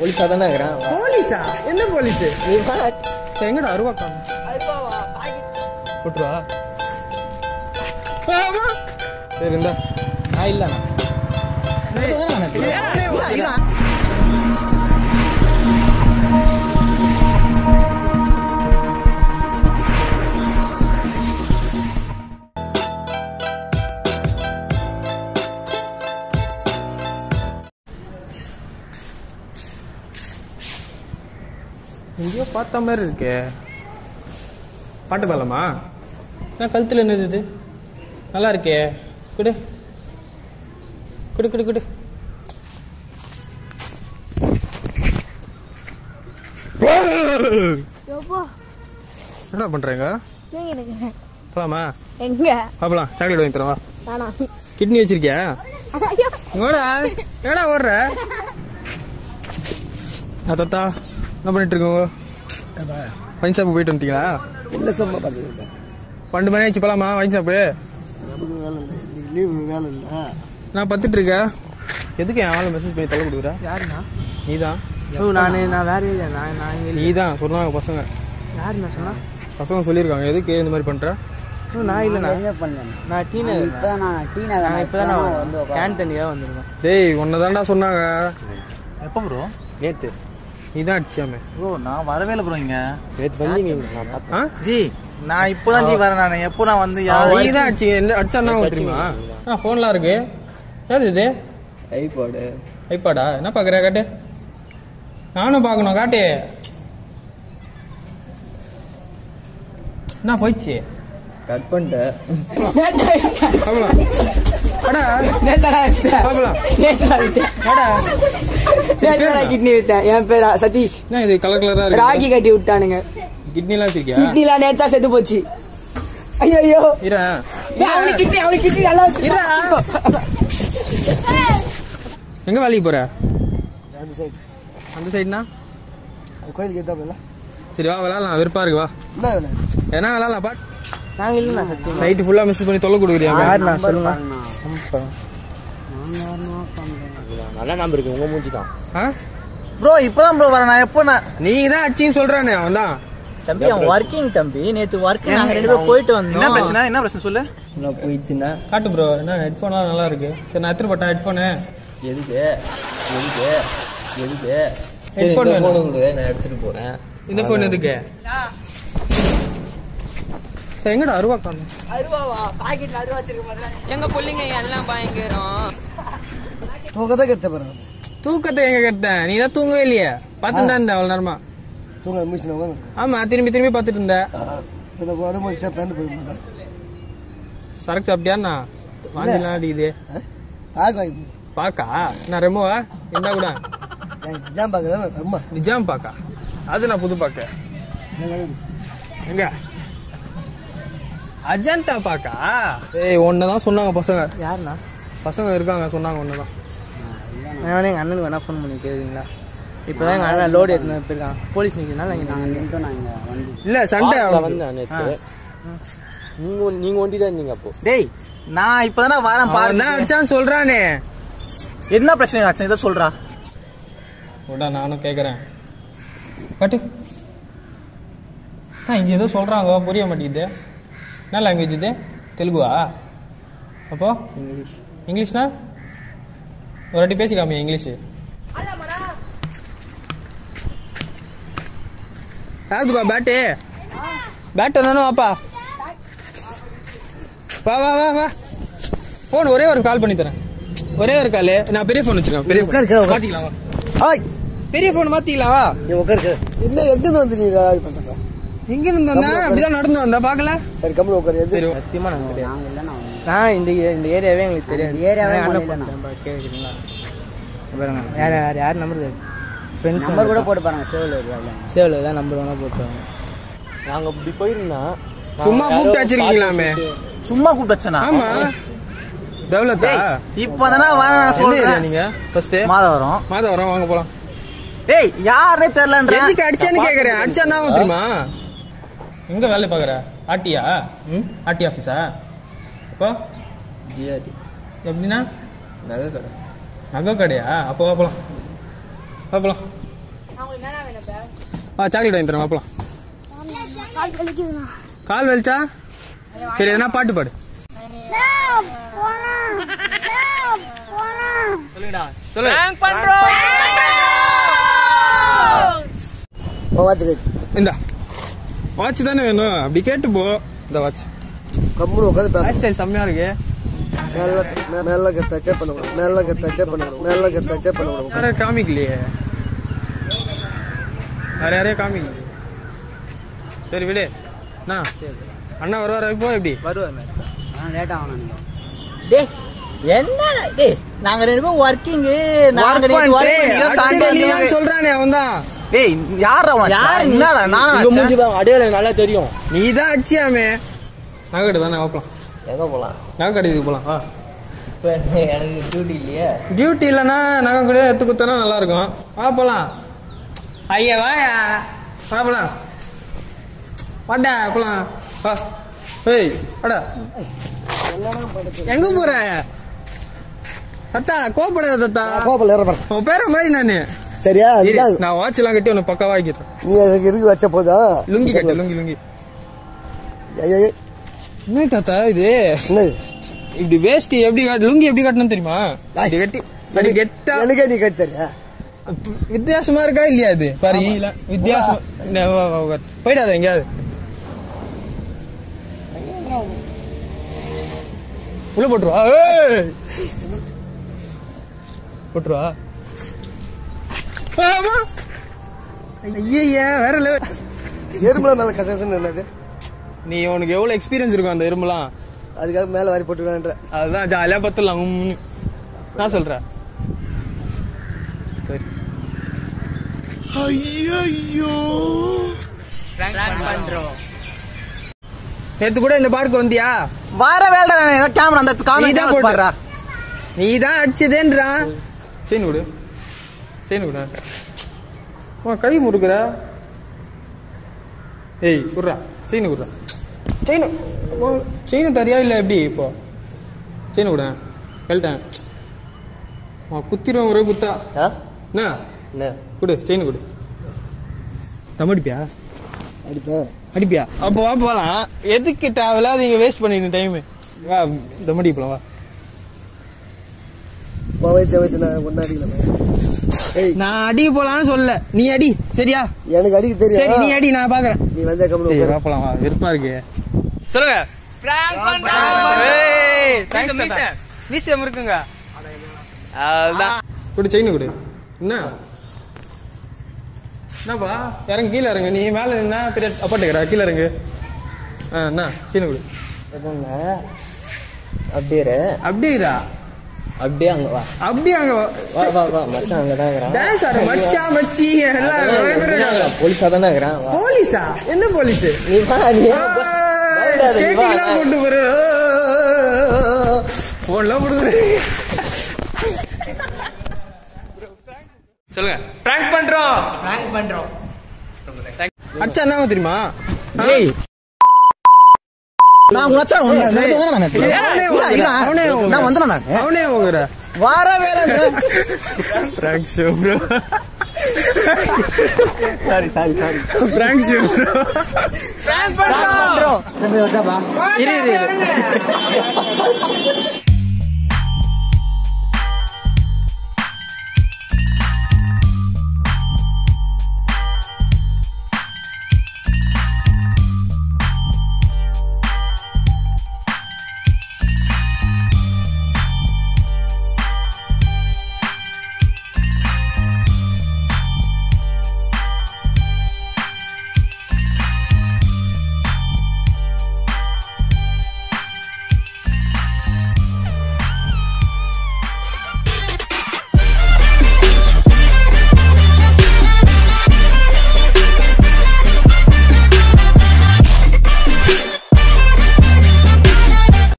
போலீஸா தானே இருக்கிறேன்? போலீஸா? என்ன போலீஸ்? நீ வா. எங்கடா அருவா காணும் விட்டுருவா ஆமா. சரி இந்தா. நான் இல்லண்ணா. எங்கேயோ பார்த்த மாதிரி இருக்கே. பாட்டு பாடலாமா? நான் கழுத்தில் என்னது இது நல்லா இருக்கே. குடு. குடு குடு குடு. என்ன பண்றீங்க? போலாமா? எங்க? பாப்பலாம். சாக்லேட் வாங்கி தரவா? கிட்னி வச்சிருக்கியா? இங்கோடா. ஏடா ஓடுற? தாத்தா. என்ன பண்ணிட்டு இருக்கோங்க? வைன் ஷாப்பு போயிட்டு வந்துட்டீங்களா? இல்லை சும்மா பார்த்துருக்கேன் பன்னெண்டு மணி ஆச்சு போலாமா? வைன் ஷாப்பு வேலை இல்லை. லீவு வேலை இல்லை. நான் பத்துட்டு இருக்கேன். எதுக்கு என் ஆளு மெசேஜ் பண்ணி தள்ள கொடுக்குற? யாருண்ணா? நீதான் நான் நான் வேற இல்லை நான் நான் இங்கே நீதான் சொன்னாங்க பசங்க. யாருண்ணா சொன்னா? பசங்க சொல்லியிருக்காங்க எதுக்கு இந்த மாதிரி பண்ற? நான் இல்லைண்ணா. என்ன பண்ணேன்? நான் டீ இப்போ நான் டீ நான் இப்போ தான் வந்து கேன் தண்ணியாக வந்திருக்கேன். டேய் உன்னை தான்டா சொன்னாங்க. எப்போ ப்ரோ நேத்து. நீதான் அடிச்சாமே. ப்ரோ நான் வரவே இல்லை ப்ரோ இங்க. நேற்று வந்து நீங்கள் ஆ? ஜி. நான் இப்போதான் ஜி வரேன் நான். எப்போ நான் வந்து நீ யார் தான் அடிச்சு என்ன அடிச்சா என்ன தெரியுமா? ஆ ஃபோன்லாம் இருக்கு. ஏது இது? ஐபாடு. ஐப்பாடா என்ன பாக்குற? காட்டு. நானும் பார்க்கணும் காட்டு. என்ன போயிடுச்சு கட் பண்ணிட்டேன். பாப்பலாம் அடா கிட்னி விட்டேன். என் பேர் சதீஷ். என்ன இது கலர் கலரா ராகி இருக்கு? கட்டி விட்டானுங்க. கிட்னிலாம் வச்சிருக்கியா? கிட்னிலாம் நேத்தா செத்து போச்சு. ஐயோ ஐயோ அவனுக்கு கிட்னி அவனுக்கு கிட்னி நல்லா இரா. எங்க வேலைக்கு போற? அந்த சைடு அந்த சைடுனா கோயிலுக்கு சரி வா விளாடலாம். வெறுப்பா இருக்கு வா. ஏன்னா விளாடலாம் பாட்? நாங்க இல்ல நைட்டு ஃபுல்லா மிஸ் பண்ணி தொல்லை கொடுக்குறியா சொல்லுங்க. நல்லா நம்பர் இருக்கு உங்க மூஞ்சி தான் ஆ? ப்ரோ இப்போதான் ப்ரோ வரேன். நான் எப்போ நான் நீ தான் அடிச்சின்னு சொல்றானே அவன் தான் தம்பி அவன் ஒர்க்கிங் தம்பி. நேத்து ஒர்க் நாங்க ரெண்டு பேரும் போயிட்டு என்ன வந்தோம் பிரச்சனை? என்ன பிரச்சனை? சொல்லு. என்ன போயிடுச்சுன்னா? காட்டு ப்ரோ என்ன ஹெட்ஃபோன்லாம் நல்லா இருக்கு. சரி நான் எடுத்துட்டு போட்டேன் ஹெட்ஃபோனு எதுக்கு? எதுக்கு? எதுக்கு? ஹெட்ஃபோன் நான் எடுத்துட்டு போறேன். இந்த ஃபோன் எதுக்கு? எங்கடா அருவா காணும்? எங்க புள்ளைங்க எல்லாம் பயங்கரம். தூக்கத்தை கெத்த பாருங்க தூக்கத்தை எங்க கட்டேன்? நீ தான் தூங்கவே இல்லையே? பார்த்துட்டு தான் இருந்த அவ்வளோ நேரமா? தூங்க மூச்சு நான் ஆமா திரும்பி திரும்பி பார்த்துட்டு இருந்த. சரக்கு சாப்பிட்டியாண்ணா வாங்கிலாம் அடிக்குது பாக்க பாக்கா? நான் ரெமோவா என்ன கூட. ஜாம் பார்க்குறேன் ரொம்ப. நிஜாம் பாக்கா? அது நான் புது பாக்க. எங்க? அஜந்தா பாக்கா? ஏய் ஒன்னதான் சொன்னாங்க பசங்க. யாருண்ணா? பசங்க இருக்காங்க சொன்னாங்க ஒன்னதான். நான் வேணா எங்க அண்ணனுக்கு வேணா ஃபோன் பண்ணி கேக்குறீங்களா? இப்பதான் எங்க அண்ணன் லோடு எடுத்துன்னு போயிருக்கான். போலீஸ் நிக்கிறனால இங்க நாங்க இல்ல. சண்டை வந்தேன் நேற்று நீங்க நீங்க ஒண்டி தான் இருந்தீங்க அப்போ. டேய் நான் இப்போதானே வரேன் அவன் பாருங்க. தான் அடிச்சான்னு சொல்றானே. என்ன பிரச்சனை ஆச்சு? இதை சொல்றா. விடா நானும் கேக்குறேன். கட்டு. ஆ இங்க ஏதோ சொல்றாங்க புரிய மாட்டேங்குது. என்ன லாங்குவேஜ் இது தெலுங்குவா அப்போ? இங்கிலீஷ்னா ஒரு வாட்டி பேசி காமியா இங்கிலீஷ் யாருதுப்பா பேட்டு பேட் வேணும் வாப்பா. வா வா வா வா. ஃபோன் ஒரே ஒரு கால் பண்ணி தரேன். ஒரே ஒரு கால் நான் பெரிய ஃபோன் வச்சிருக்கேன் பெரிய உட்காரு. மாத்திக்கலாம் பெரிய ஃபோன் மாத்திக்கலாம் வா. நீ உட்காரு என்ன எங்கேருந்து வந்து நீ எங்க இருந்து வந்தா அப்படிதான் நடந்து வந்தா பாக்கல சரி கம்மி உட்காரு சரி சத்தியமா நாங்க நான் இந்த இந்த ஏரியாவே எங்களுக்கு தெரியாது. ஏரியாவே கேக்குறீங்களா பாருங்க யார் யார் யார் நம்பர் ஃப்ரெண்ட்ஸ் நம்பர் கூட போட்டு பாருங்க சேவ்ல சேவ்ல தான் நம்பர் வேணா போட்டுருவாங்க நாங்க இப்படி போயிருந்தா சும்மா கூப்பிட்டு வச்சிருக்கீங்களாமே? சும்மா கூப்பிட்டு வச்சனா? ஆமா. டெவலப்பா? இப்போதானே ஏரியா சொல்றேன். நீங்க? ஃபர்ஸ்ட் மாதவரம். மாதவரம் வாங்க போலாம். டேய் யாருனே தெரியலன்ற? எதுக்கு அடிச்சான்னு கேக்குறேன். அடிச்சா என்ன ஆகும் தெரியுமா? எங்க வேலை பாக்குற ஆட்டியா ஆட்டி ஆபீஸா? அப்போ? ஜிஆர்டி எப்படின்னா? நகை கடை. நகை கடையா? அப்போ வா போலாம். வா போலாம். வா சாக்லேட் வாங்கி தரேன் வாப்பலாம் கால் வலிச்சா? சரி எதனா பாட்டு பாடு. சொல்லுங்கடா. சொல்லு. கேட்டு இந்தா. வாட்ச் தானே வேணும். அப்படி கேட்டு போ இந்த வாட்ச் கம்முன்னு உட்காந்து ஹேர் ஸ்டைல் செம்மையா இருக்கு. மேல மேல டச்சே பண்ணக்கூடாது மேல டச்சே பண்ணக்கூடாது மேல டச்சே பண்ணக்கூடாது வேற காமிக்கலையே. வேற யாரையும் காமிக்கலையே. சரி விடு. அண்ணா அண்ணா வருவாரா? இப்போ எப்படி? வருவார் லேட் ஆகணும் டேய் என்னடா டேய் நாங்க ரெண்டு பேரும் ஒர்க்கிங் நாங்க ரெண்டு பண்ணிட்டு சொல்றானே அவன் தான் டேய் யாரா யார்? என்னடா நானா இங்க மூஞ்சி பாருங்க, அடையாளம் நல்லா தெரியும். நீ தான் அடிச்சியாமே நகைக்கடை தானே வாப்பலாம் எங்க போலாம்? நகைக்கடை இதுக்கு போலாம் வா. இப்ப எனக்கு டியூட்டி இல்லையே? டியூட்டி இல்லைன்னா நகை கூட எடுத்து குத்தனா நல்லா இருக்கும் வா போலாம். ஐயா வாயா. வா போலாம். வாடா போலாம். வா. ஏய் வாடா. எங்க போற? தத்தா கோபப்படாத தத்தா. கோபல ஏற பாரு. உன் பேர மாதிரி நானு. சரியா? நான் வாட்ச் எல்லாம் கட்டி உன்னை பக்காவா ஆக்கிடுறேன் நீ அதுக்கு இருக்கு வச்ச போதா? லுங்கி கட்டு லுங்கி லுங்கி. என்ன தாத்தா இது? என்னது? இப்படி வேஷ்டி எப்படி கட்டு- லுங்கி எப்படி கட்டணும் தெரியுமா? இப்படி கட்டி அப்படி கெட்டா எனக்கே நீ கட்டி தரியா? வித்தியாசமா இருக்கா இல்லையா அது பாரு வித்தியாசமா. போயிடாத எங்கேயாவது. உள்ள போட்டுருவா! போட்டுருவா. ஐயா வேற level. எறும்புல மேல கசகசன்னு என்னது? நீ உனக்கு எவ்வளவு எக்ஸ்பீரியன்ஸ் இருக்கும் அந்த இரும்புலாம் அதுக்காக மேல வாரி போட்டுருவேன்ற அதுதான் ஜாலியா பத்தலாம் உம்முன்னு. நான் சொல்றேன் சரி. பண்றோம். நேத்து கூட இந்த பார்க்கு வந்தியா? வர வேலை கேமரா அந்த காமெடி தான். பாடுறா. நீ தான் அடிச்சதேன்றா செயின் கொடு. செயின் கொடு உன் கை முறுக்குற. ஏய் குடுறா செயின் குடுறா செயின் செயின் தரியா இல்லை எப்படி இப்போ? செயின் கொடு கழட்டேன். உன் குத்திரும் ஒரே குத்தா. என்ன? கொடு செயின் கொடு தம் அடிப்பியா? அடிப்பா. அடிப்பியா? அப்போ வா போலாம். எதுக்கு தேவையில்லாத நீங்க வேஸ்ட் பண்ணிட்டு டைம் வா தம் அடிப்பலாம் வா. உன் வயசு வயசு நான் ஒன்னா அடிக்கலாமா. ஏய் நான் அடி போலான்னு சொல்ல நீ அடி. சரியா? எனக்கு அடிக்க சரி நீ தெரியும் அடி நான் பாக்குறேன். நீ வந்தா கம்முனு சரி உட்காரு. வா போலாம் வா. வெறுப்பா இருக்கு. சொல்லுங்க. மீச இருக்குங்க கொடு செயின் கொடு. என்ன? என்னப்பா? இறங்கு கீழே இறங்கு. நீ மேல என்ன பெரிய அப்பாட்டுக்கிற கீழே இறங்கு. ஆ என்ன? செயின் கொடு. அப்படியே அப்படியா அப்படியே அங்க வா அப்படியே அங்க வா வா வா மச்சான் இருக்கிறான் டான்ஸ் ஆட மச்சா மச்சி எல்லாம் நிறைய பேர் இருக்காங்க. போலீஸா தானே இருக்கிறான் வா. போலீஸா எந்த போலீஸ் நீ வா நீ வா. வா. ஸ்கேட்டிங்லாம் போற போன்லாம் போடுது சொல்லுங்க. பிராங்க் பண்றோம். பண்றோம். அச்சா என்ன தெரியுமா ஏய் நான் நான் வந்தேனா நான்? அவனே உங்குற வர வேலை prank show bro sorry sorry sorry prank show bro prank பண்றோம். பண்றோம் இரு இரு, இரு.